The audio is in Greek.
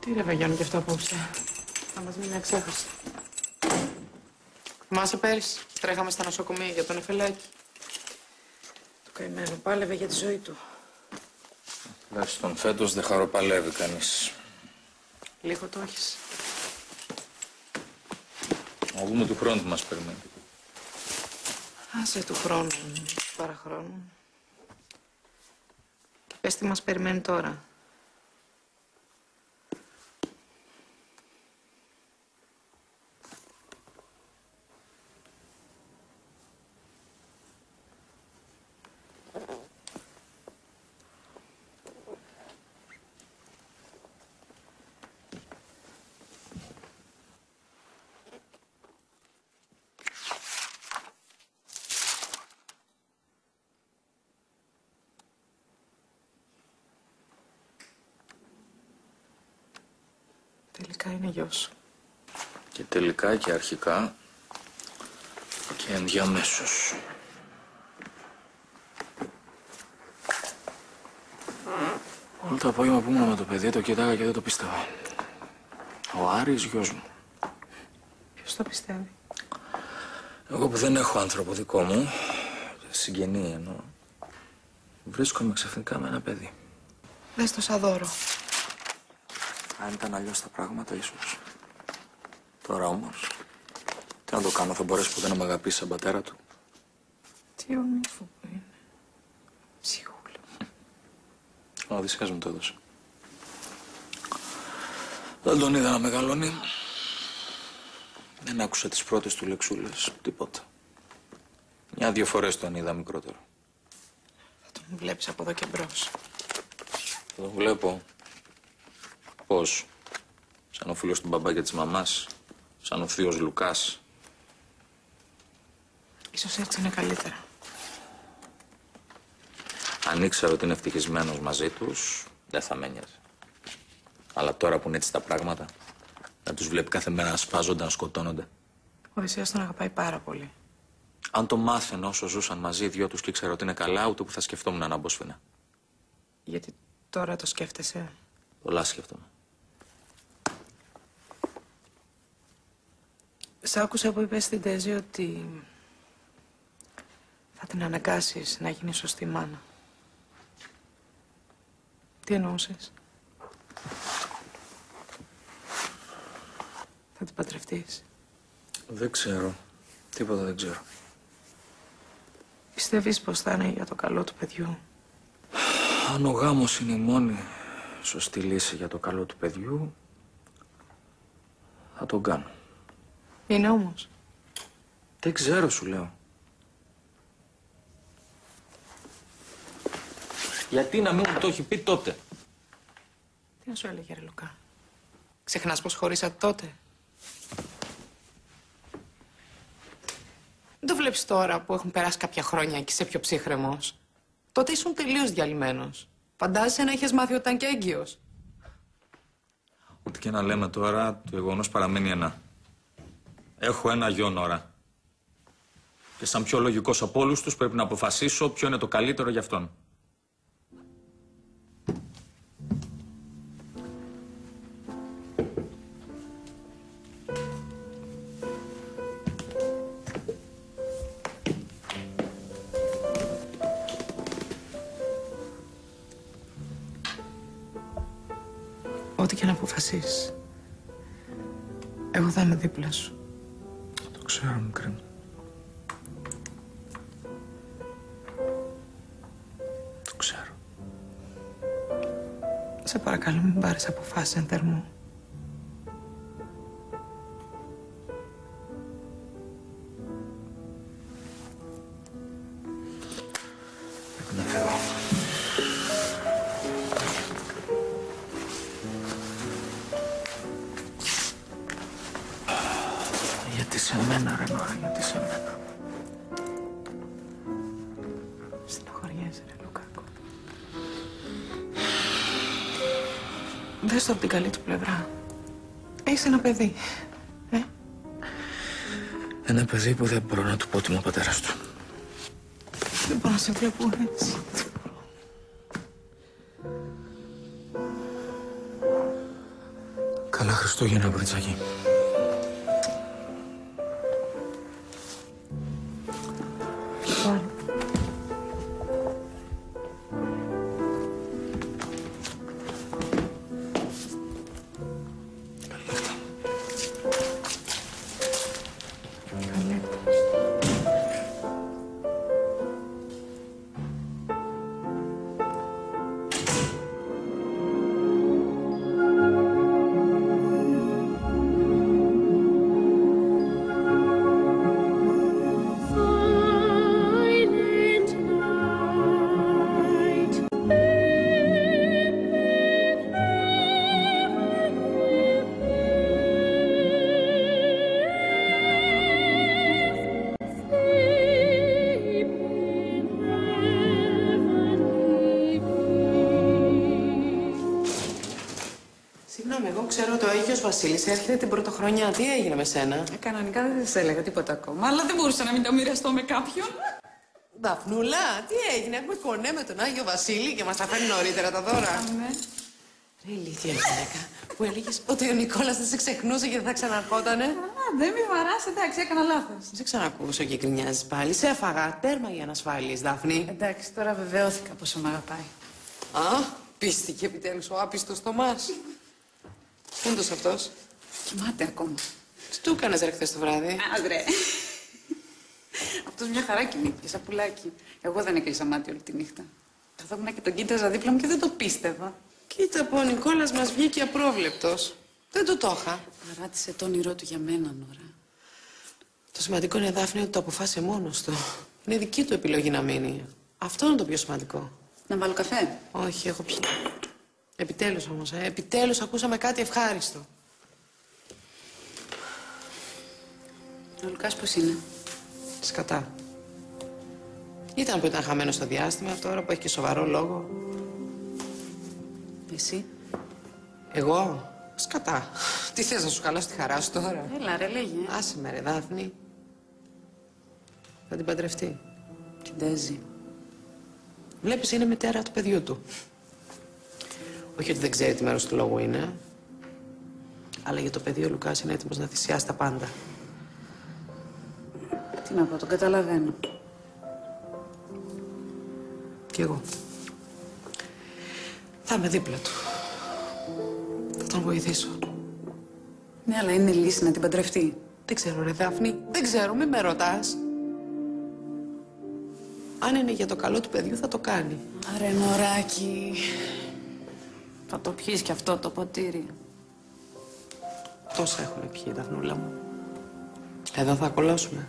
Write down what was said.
Τι ρε Βαγιάννη και αυτό απόψε. Θα μας μείνει εξέχαστη. Θυμάσαι πέρυσι, τρέχαμε στα νοσοκομεία για τον Εφελάκη; Το καημένο πάλευε για τη ζωή του. Τουλάχιστον φέτος δεν χαροπαλεύει κανείς. Λίγο το έχεις. Να δούμε του χρόνου που μας περιμένει. Άσε του χρόνου, παραχρόνου. Και πες τι μας περιμένει τώρα. Τελικά είναι γιος σου. Και τελικά και αρχικά και ενδιαμέσως. Όλο το απόγευμα που ήμουν με το παιδί το κοίταγα και δεν το πίστευα. Ο Άρης γιος μου. Ποιος το πιστεύει; Εγώ που δεν έχω άνθρωπο δικό μου, συγγενή εννοώ, βρίσκομαι ξαφνικά με ένα παιδί. Δες το σαν δώρο. Αν ήταν αλλιώς τα πράγματα, ίσως. Τώρα όμως. Τι να το κάνω, θα μπορέσει ποτέ να με αγαπήσεις σαν πατέρα του. Τι όμορφο που είναι. Ψυχούλα. Ο Οδυσσέας μου το έδωσε. Δεν τον είδα να μεγαλώνει. Δεν άκουσα τις πρώτες του λεξούλες, τίποτα. Μια-δυο φορές τον είδα μικρότερο. Θα τον βλέπεις από εδώ και μπρος. Τον βλέπω. Πώς. Σαν ο φίλος του μπαμπά και της μαμάς. Σαν ο θείος Λουκάς. Ίσως έτσι είναι καλύτερα. Αν ήξερα ότι είναι ευτυχισμένος μαζί τους, δεν θα με νοιάζει. Αλλά τώρα που είναι έτσι τα πράγματα, να τους βλέπει κάθε μέρα να σπάζονται, να σκοτώνονται. Ο Οδυσσέας τον αγαπάει πάρα πολύ. Αν το μάθαινε όσο ζούσαν μαζί οι δυο τους και ήξερα ότι είναι καλά, ούτε που θα σκεφτόμουν να μπόσφαινα. Γιατί τώρα το σκέφτεσαι; Πολλά σκέφτομαι. Σ' άκουσα που είπες στην Τέζη ότι θα την αναγκάσεις να γίνει σωστή μάνα. Τι εννοούσες; Θα την παντρευτείς; Δεν ξέρω. Τίποτα δεν ξέρω. Πιστεύεις πως θα είναι για το καλό του παιδιού; Αν ο γάμος είναι η μόνη σωστή λύση για το καλό του παιδιού, θα τον κάνω. Είναι όμως. Δεν ξέρω, σου λέω. Γιατί να μην μου το έχει πει τότε; Τι να σου έλεγε ρε Λουκά; Ξεχνάς πως χωρίσατε τότε; Δεν το βλέπεις τώρα που έχουν περάσει κάποια χρόνια και είσαι πιο ψύχρεμος; Τότε ήσουν τελείως διαλυμένος. Φαντάζεσαι να είχες μάθει όταν και έγκυος. Ό,τι και να λέμε τώρα, το γεγονός παραμένει ένα. Έχω ένα γιο ώρα. Και σαν πιο λογικός από όλους τους πρέπει να αποφασίσω ποιο είναι το καλύτερο για αυτόν. Ό,τι και να αποφασίσεις. Εγώ θα είμαι δίπλα σου. Το ξέρω, μικρή μου. Το ξέρω. Σε παρακαλώ μην πάρεις αποφάσεις εν θερμό. Γιατί σε μένα, ρε Νόρα, γιατί σε μένα. Στενοχωριέσαι ρε Λουκάκο. Δες το από την καλή του πλευρά. Έχεις ένα παιδί. Ε, Ένα παιδί που δεν μπορώ να του πω ότι είμαι ο πατέρας του. δεν μπορώ να σε βλέπω έτσι. Χριστούγεννα, Μπριτσακή. Ότι ο Άγιος Βασίλης έρχεται την πρωτοχρονιά. Τι έγινε με σένα; Ε, Κανονικά δεν σα έλεγα τίποτα ακόμα, αλλά δεν μπορούσα να μην το μοιραστώ με κάποιον. Δαφνούλα, τι έγινε; Έχουμε κονέ με τον Άγιο Βασίλη και μας τα φέρνει νωρίτερα τα δώρα. Ναι. Ρε ηλίθεια γυναίκα, που έλεγες ότι ο Νικόλας δεν σε ξεχνούσε και δεν θα ξαναρχότανε; Α, δεν με βαράς, εντάξει, έκανα λάθος. Δεν σε ξανακούσω και γκρινιάζεις πάλι. Σε έφαγα τέρμα για ανασφάλειες, Δάφνη. Εντάξει, τώρα βεβαιώθηκα πόσο με αγαπάει. Α, πίστηκε επιτέλους ο άπιστος Θωμάς. Πού είναι αυτός; Κοιμάται ακόμα. Τι του έκανες ρε χθες το βράδυ; Άντρε. Αυτός μια χαρά κοιμήθηκε, σαν πουλάκι. Εγώ δεν έκλεισα μάτι όλη τη νύχτα. Καθόμουν και τον κοίταζα δίπλα μου και δεν το πίστευα. Κοίτα που ο Νικόλας μας βγήκε απρόβλεπτος. Δεν το το είχα. Παράτησε το όνειρό του για μένα, Νόρα. Το σημαντικό είναι, Δάφνη, ότι το αποφάσισε μόνος του. Είναι δική του επιλογή να μείνει. Αυτό είναι το πιο σημαντικό. Να βάλω καφέ; Όχι, έχω πιει. Επιτέλους όμως, ε. Επιτέλους ακούσαμε κάτι ευχάριστο. Ο Λουκάς πώς είναι; Σκατά. Ήταν που ήταν χαμένος στο διάστημα, τώρα που έχει και σοβαρό λόγο. Εσύ; Εγώ, σκατά. Τι θες να σου καλώ τη χαρά σου τώρα; Έλα ρε, λέγε. Άσε με ρε, Δάφνη. Θα την παντρευτεί. Την τέζει. Βλέπεις, είναι μητέρα του παιδιού του. Όχι ότι δεν ξέρει τι μέρος του λόγου είναι. Αλλά για το παιδί ο Λουκάς είναι έτοιμος να θυσιάσει τα πάντα. Τι να πω, τον καταλαβαίνω. Κι εγώ. Θα είμαι δίπλα του. Θα τον βοηθήσω. Ναι, αλλά είναι λύση να την παντρευτεί. Δεν ξέρω ρε Δάφνη, δεν ξέρω, μη με ρωτάς. Αν είναι για το καλό του παιδιού θα το κάνει. Άρε, Νωράκι. Θα το πιείς κι αυτό το ποτήρι. Τόσα έχουν πιει, Δαφνούλα μου. Εδώ θα κολλώσουμε.